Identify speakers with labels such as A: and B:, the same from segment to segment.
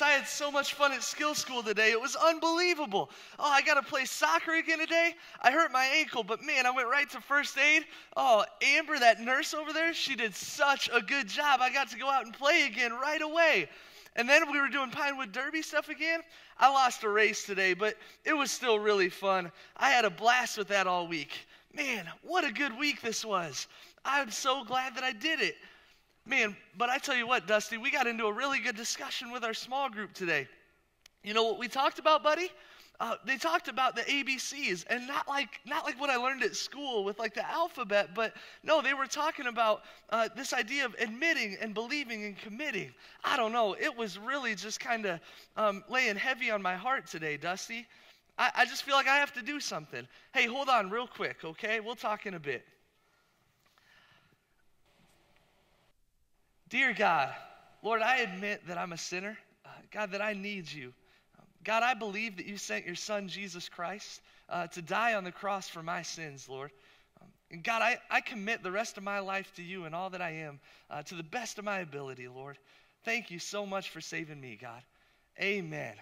A: I had so much fun at skill school today. It was unbelievable. Oh, I got to play soccer again today. I hurt my ankle, but man, I went right to first aid. Oh, Amber, that nurse over there, she did such a good job. I got to go out and play again right away. And then we were doing Pinewood Derby stuff again. I lost a race today, but it was still really fun. I had a blast with that all week. Man, what a good week this was. I'm so glad that I did it. Man, but I tell you what, Dusty, we got into a really good discussion with our small group today. You know what we talked about, buddy? Uh, they talked about the ABCs, and not like not like what I learned at school with like the alphabet, but no, they were talking about uh, this idea of admitting and believing and committing. I don't know. It was really just kind of um, laying heavy on my heart today, Dusty. I, I just feel like I have to do something. Hey, hold on, real quick, okay? We'll talk in a bit. Dear God, Lord, I admit that I'm a sinner. Uh, God, that I need you. God, I believe that you sent your son, Jesus Christ, uh, to die on the cross for my sins, Lord. Um, and God, I, I commit the rest of my life to you and all that I am uh, to the best of my ability, Lord. Thank you so much for saving me, God. Amen.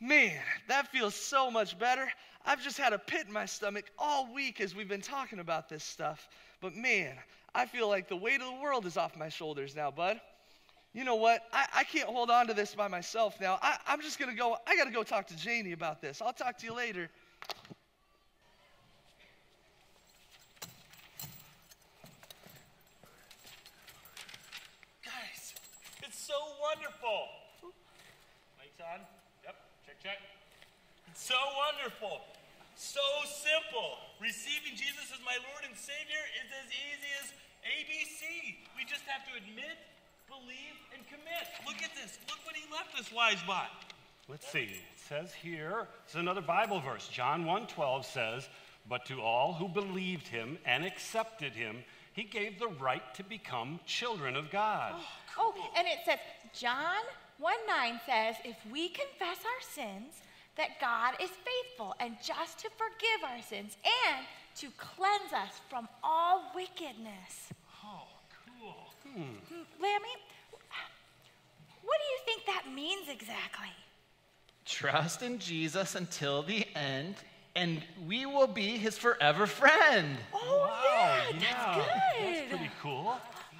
A: Man, that feels so much better. I've just had a pit in my stomach all week as we've been talking about this stuff. But man, I feel like the weight of the world is off my shoulders now, bud you know what? I, I can't hold on to this by myself now. I, I'm just going to go, I got to go talk to Janie about this. I'll talk to you later.
B: Guys, it's so wonderful. Lights on? Yep, check, check. It's so wonderful. So. Receiving Jesus as my Lord and Savior is as easy as ABC. We just have to admit believe, and commit. Look at this. Look what he left us, wise bot.
C: Let's see. It says here, it's another Bible verse. John 1:12 says, "But to all who believed him and accepted him, he gave the right to become children of God."
D: Oh, cool. oh and it says John 1:9 says, "If we confess our sins, that God is faithful and just to forgive our sins and to cleanse us from all wickedness." Oh, cool.
C: Hmm.
D: Lammy, what do you think that means exactly?
E: Trust in Jesus until the end, and we will be his forever friend.
D: Oh, wow, yeah, that's good.
C: That's pretty cool.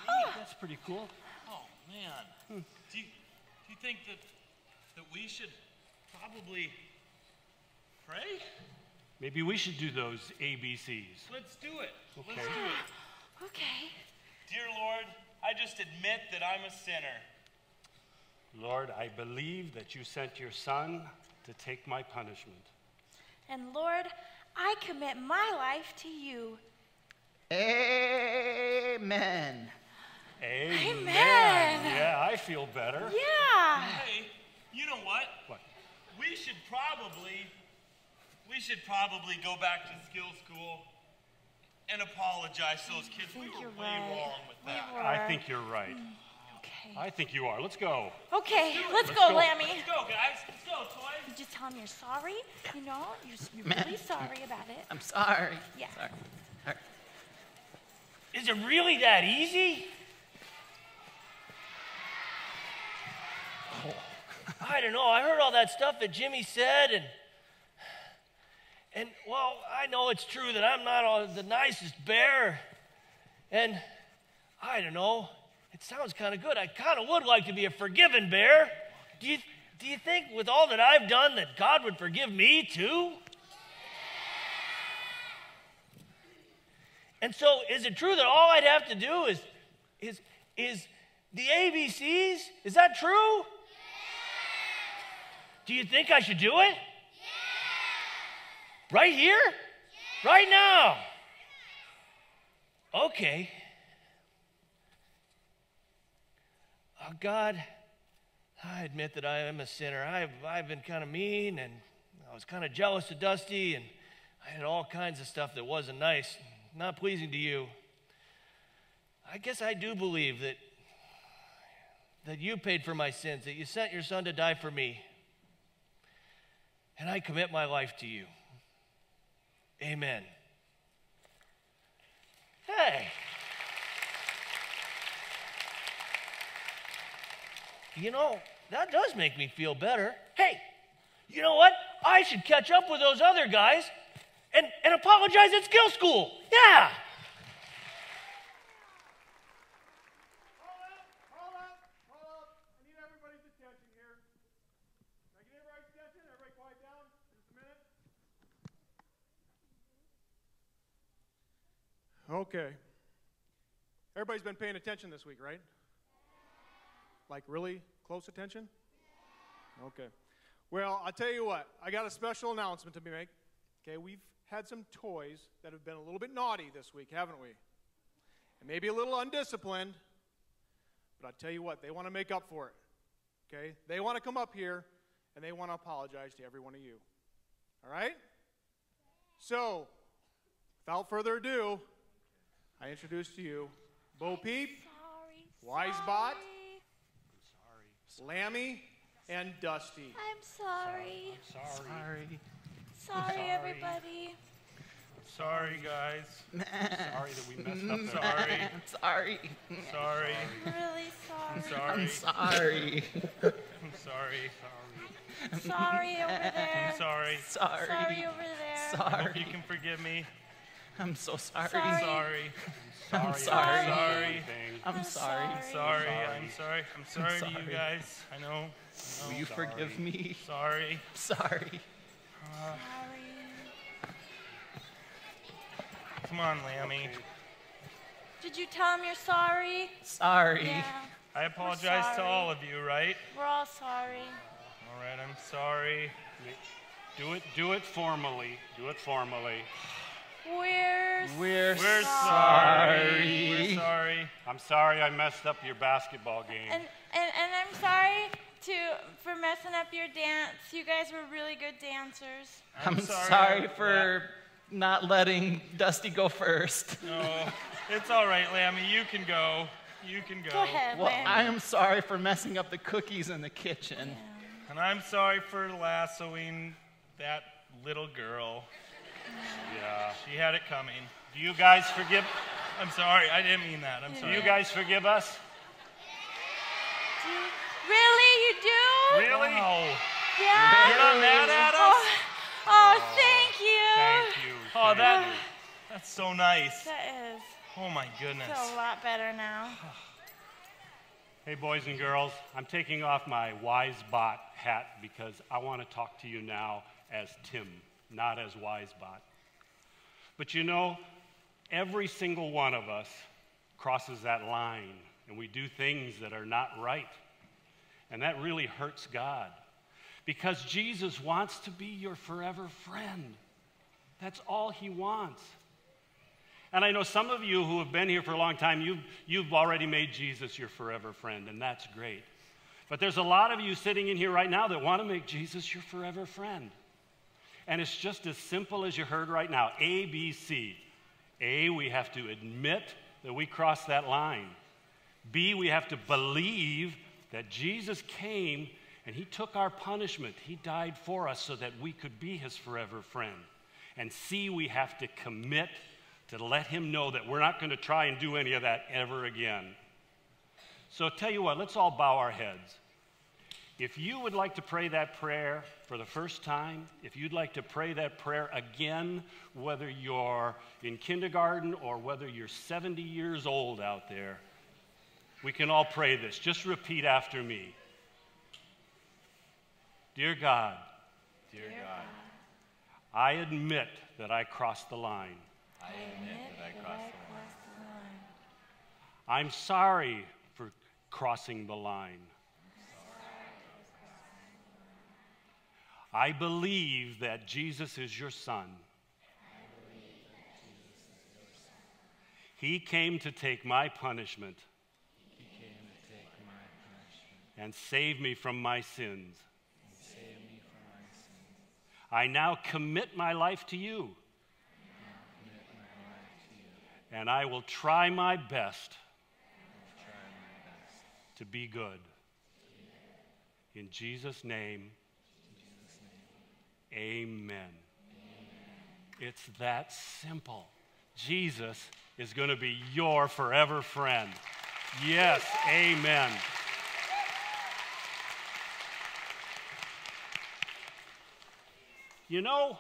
D: Oh.
C: That's pretty cool.
B: Oh, man. Hmm. Do, you, do you think that, that we should probably pray?
C: Maybe we should do those ABCs.
B: Let's do it.
C: Okay.
B: Let's do it.
D: Okay.
B: Dear Lord, I just admit that I'm a sinner.
C: Lord, I believe that you sent your son to take my punishment.
D: And Lord, I commit my life to you.
E: Amen.
C: Amen.
D: Amen.
C: Yeah, I feel better.
D: Yeah.
B: Hey, you know what?
C: What?
B: We should probably, we should probably go back to skill school and apologize to those kids. We were way
D: right.
B: wrong with that.
D: We
C: I think you're right.
D: Mm, okay.
C: I think you are. Let's go.
D: Okay, let's,
C: Let's
D: go,
C: go.
D: Lammy.
B: Let's go, guys. Let's go, toys.
D: You just tell him you're sorry. You know, you're, you're
E: Man.
D: really sorry about it.
E: I'm sorry.
D: Yeah.
E: Sorry. All right.
B: Is it really that easy? Oh. I don't know. I heard all that stuff that Jimmy said, and and well, I know it's true that I'm not all, the nicest bear, and I don't know. It sounds kind of good. I kind of would like to be a forgiven bear. Do you do you think with all that I've done that God would forgive me too? And so, is it true that all I'd have to do is, is, is the ABCs? Is that true? Do you think I should do it? Right here? Right now? Okay. Oh, God, I admit that I am a sinner. I've, I've been kind of mean and I was kind of jealous of Dusty and I had all kinds of stuff that wasn't nice, not pleasing to you. I guess I do believe that, that you paid for my sins, that you sent your son to die for me. And I commit my life to you. Amen. Hey. You know, that does make me feel better. Hey, you know what? I should catch up with those other guys and, and apologize at skill school. Yeah.
F: Hold up, hold up, hold up. I need everybody's attention here. Can I get everybody's attention? Everybody quiet down just a minute. Okay. Everybody's been paying attention this week, right? Like really close attention? Okay. Well, I'll tell you what, I got a special announcement to be make. Okay, we've had some toys that have been a little bit naughty this week, haven't we? And maybe a little undisciplined, but I'll tell you what, they want to make up for it. Okay? They want to come up here and they want to apologize to every one of you. All right? So, without further ado, I introduce to you Bo Peep,
D: Sorry.
F: Wisebot,
D: sorry.
F: Lammy, and Dusty.
D: I'm sorry.
C: Sorry.
D: Sorry, everybody.
B: Sorry, guys.
C: Sorry that we messed up there.
B: Sorry.
E: Sorry.
B: Sorry.
D: I'm really sorry.
E: I'm
B: Sorry.
E: sorry.
B: I'm sorry.
D: Sorry over there.
B: Sorry.
E: Sorry.
D: Sorry over there.
B: Hope
E: Sorry.
B: you can forgive me.
E: I'm so sorry.
D: Sorry.
B: Sorry.
E: I'm
C: Sorry.
E: sorry.
B: Sorry.
E: I'm
D: I'm
E: sorry.
D: sorry.
B: Sorry. I'm sorry. I'm sorry to you guys. I know.
E: Will you forgive me?
B: Sorry.
E: Sorry.
D: Sorry.
B: Come on, Lammy.
D: Did you tell him you're sorry?
E: Sorry.
D: Yeah.
B: I apologize to all of you, right?
D: We're all sorry.
B: All right, I'm sorry.
C: Do it. Do it formally. Do it formally.
D: We're
E: We're,
B: We're sorry.
E: sorry.
B: We're sorry.
C: I'm sorry I messed up your basketball game.
D: and, and and I'm sorry to for messing up your dance. You guys were really good dancers.
E: I'm,
B: sorry
E: sorry,
B: I-
E: for not letting Dusty go first.
B: No, it's all right, Lammy. You can go. You can go.
D: Go ahead,
E: Well,
D: Lammy.
E: I am sorry for messing up the cookies in the kitchen.
B: And I'm sorry for lassoing that little girl.
C: Yeah.
B: She had it coming.
C: Do you guys forgive?
B: I'm sorry. I didn't mean that. I'm sorry.
C: Do
B: sorry.
C: you guys forgive us?
D: Do you- really, you do?
C: Really?
B: Wow.
D: Yeah.
B: You're not mad at us?
D: Oh, oh, thank you.
C: Thank you.
B: Oh,
C: thank
B: that
C: you.
B: that's so nice.
D: That is
B: Oh my goodness.
D: feel a lot better now.
C: Hey, boys and girls, I'm taking off my Wise Bot hat because I want to talk to you now as Tim, not as Wise Bot. But you know, every single one of us crosses that line and we do things that are not right. And that really hurts God because Jesus wants to be your forever friend. That's all he wants. And I know some of you who have been here for a long time, you've, you've already made Jesus your forever friend, and that's great. But there's a lot of you sitting in here right now that want to make Jesus your forever friend. And it's just as simple as you heard right now A, B, C. A, we have to admit that we crossed that line. B, we have to believe that Jesus came and he took our punishment. He died for us so that we could be his forever friend. And C, we have to commit to let him know that we're not going to try and do any of that ever again. So, tell you what, let's all bow our heads. If you would like to pray that prayer for the first time, if you'd like to pray that prayer again, whether you're in kindergarten or whether you're 70 years old out there, we can all pray this. Just repeat after me. Dear God,
B: Dear God,
C: I admit that I crossed the line.
B: I admit that I crossed the line.
C: I'm sorry for crossing the line. I believe that Jesus is your son. He came to take my punishment and save me from my sins. I now commit my life to you. And I will try my best to be good. In Jesus' name, Amen. Amen. It's that simple. Jesus is going to be your forever friend. Yes, amen. You know,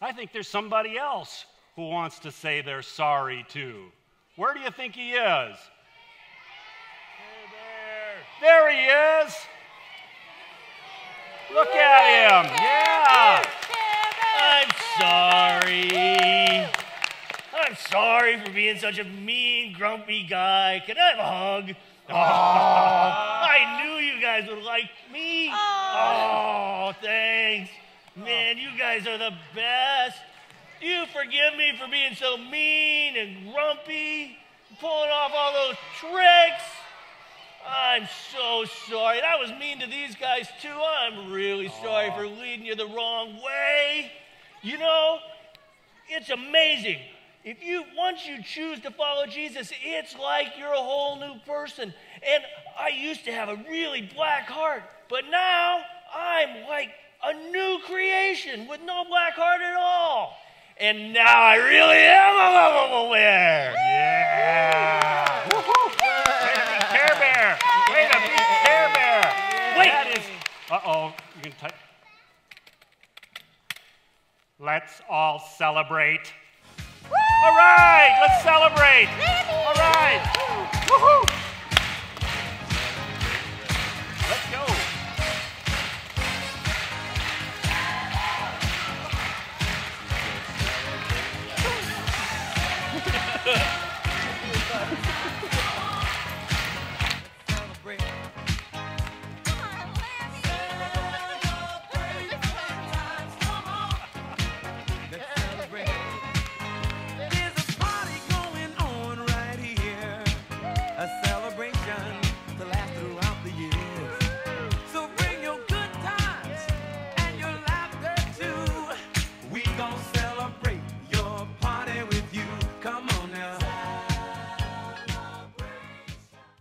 C: I think there's somebody else who wants to say they're sorry too. Where do you think he is? Hey there. there he is. Look at him. Yeah.
B: I'm sorry. I'm sorry for being such a mean, grumpy guy. Can I have a hug? Oh, I knew you guys would like me. Oh, thanks. Man, you guys are the best. You forgive me for being so mean and grumpy, pulling off all those tricks. I'm so sorry. I was mean to these guys too. I'm really sorry for leading you the wrong way. You know, it's amazing. If you once you choose to follow Jesus, it's like you're a whole new person. And I used to have a really black heart, but now I'm like a new creation with no black heart at all. And now I really am a lovable bear.
C: Yeah. Uh-oh, you can type. Let's all celebrate. Woo! All right, let's celebrate. All right.